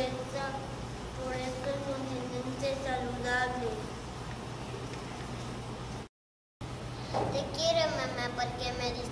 esta, por este continente saludable. Te quiero, mamá, porque me dice.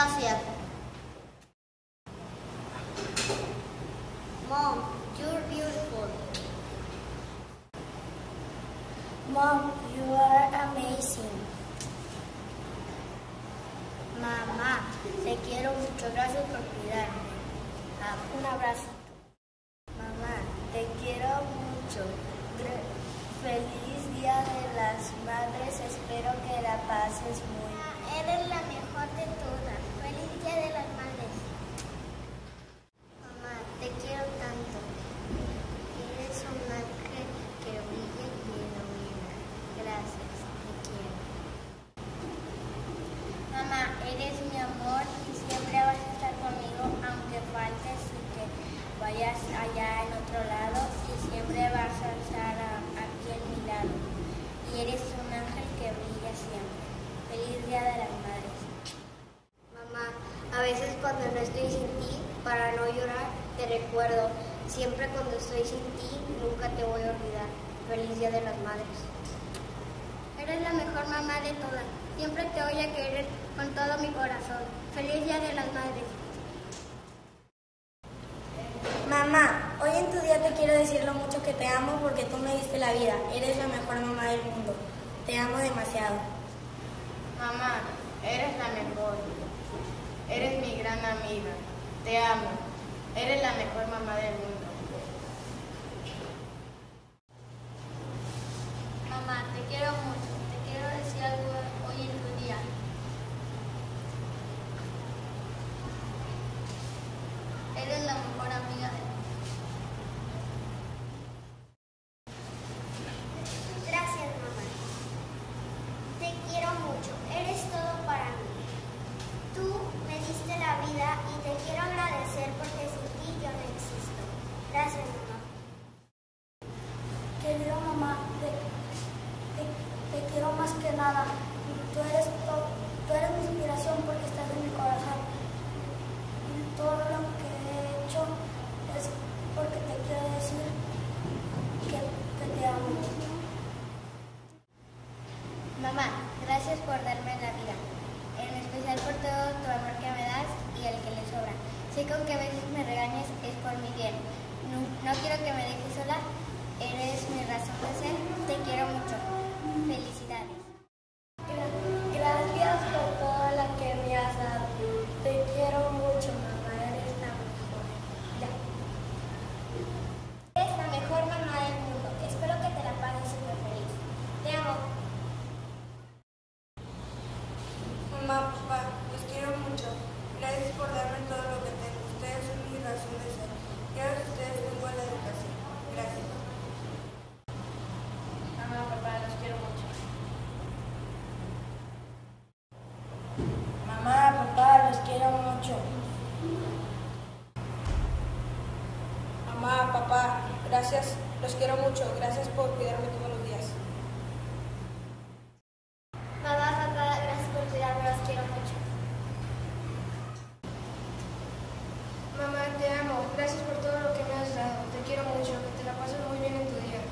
Gracias. Mom, you're beautiful. Mom, you are amazing. Mamá, te quiero mucho. Gracias por cuidarme. Ah, Un abrazo. Mamá, te quiero mucho. Feliz Día de las Madres. Espero que la pases muy Eres la mejor de todas. Día de las Madres. Mamá, te quiero tanto. Eres un ángel que brilla y ilumina. Gracias, te quiero. Mamá, eres mi amor y siempre vas a estar conmigo aunque faltes y que vayas allá en otro lado y siempre vas a estar a- aquí en mi lado. Y eres un ángel que brilla siempre. Feliz Día de las Madres. Mamá, a veces cuando no estoy sin ti, para no llorar, te recuerdo. Siempre cuando estoy sin ti, nunca te voy a olvidar. Feliz Día de las Madres. Eres la mejor mamá de todas. Siempre te voy a querer con todo mi corazón. Feliz Día de las Madres. Mamá, hoy en tu día te quiero decir lo mucho que te amo porque tú me diste la vida. Eres la mejor mamá del mundo. Te amo demasiado. Mamá, eres la mejor. Eres mi gran amiga. Te amo. Eres la mejor mamá del mundo. Mamá, te quiero mucho. Te quiero decir algo hoy en tu día. Eres la mejor amiga de Gracias, mamá. Te quiero mucho. Eres todo para mí. Tú me diste la vida y te quiero agradecer porque sin ti yo no existo. Gracias, mamá. Querida mamá, te, te- te quiero nada. Tú eres, tú eres mi inspiración porque estás en mi corazón. Y todo lo que he hecho es porque te quiero decir que, que te amo. Mamá, gracias por darme la vida, en especial por todo tu amor que me das y el que le sobra. Sé que aunque a veces me regañes es por mi bien. No, no quiero que me dejes sola, eres mi razón de ser. Te quiero mucho. Felicidades. Gra- Gracias por todo lo que me has dado. Te quiero mucho, mamá. Eres la mejor. Ya. Eres la mejor mamá del mundo. Espero que te la pases súper feliz. Te amo. Mamá, papá, los quiero mucho. Gracias por darme todo lo que tengo. Ustedes son mi razón de ser. Gracias a ustedes tengo la educación. Gracias. Mamá, papá, los quiero mucho. Mamá, papá, los quiero mucho. Mamá, papá, gracias. Los quiero mucho. Gracias por cuidarme todos los días. Mamá, papá, gracias por cuidarme, los quiero mucho. Mamá, te amo. Gracias por todo lo que me has dado. Te quiero mucho. Que te la pases muy bien en tu día.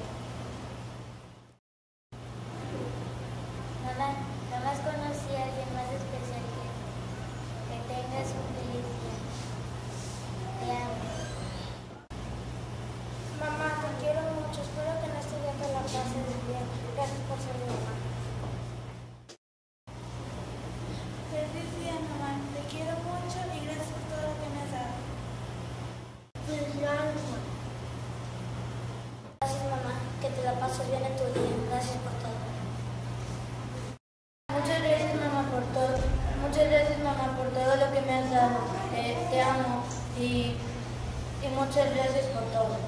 Mamá, jamás conocí a alguien más especial que, que tengas un feliz día. Te amo. Mamá, te quiero mucho. Espero que en este día te la pases bien. Gracias por ser mi mamá. Feliz día, mamá. Te quiero mucho y gracias por todo lo que me has dado. Gracias, mamá. Que te la bien en tu día. Gracias por todo. Muchas gracias mamá por todo, muchas gracias mamá por todo lo que me has dado. Eh, te amo y, y muchas gracias por todo.